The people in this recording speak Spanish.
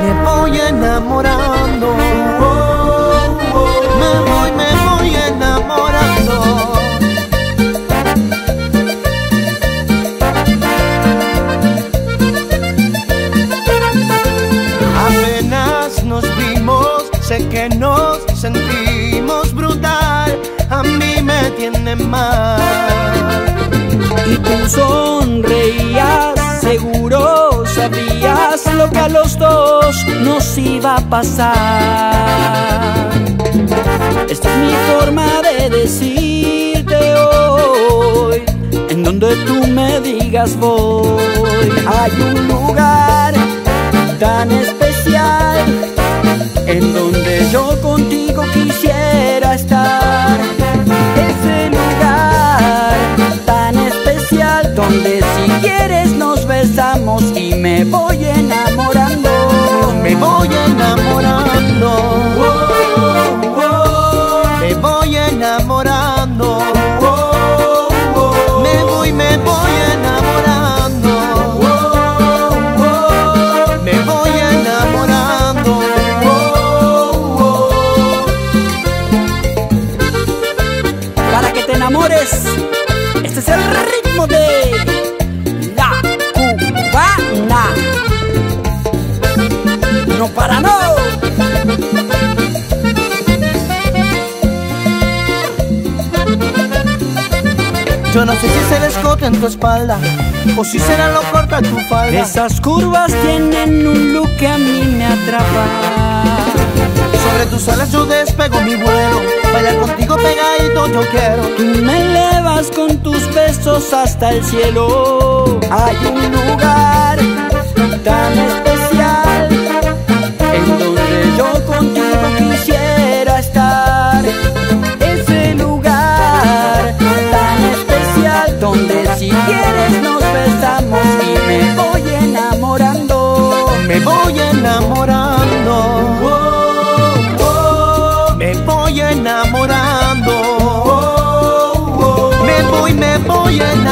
Me voy enamorando. Me voy, me voy enamorando. Apenas nos vimos, sé que nos sentimos brutal. A mí me tiene mal. Y tú sonreías, seguro sabías lo que a los dos nos iba a pasar. Esta es mi forma de decirte hoy, en donde tú me digas voy. Hay un lugar tan especial No para no. Yo no sé si es el escote en tu espalda o si será lo corta tu falda. Esas curvas tienen un look que a mí me atrapa. Sobre tus alas yo despego mi vuelo. Bailar contigo pegadito yo quiero. Tú me elevas con tus besos hasta el cielo. Hay un lugar tan especial Me voy, me voy enamorando.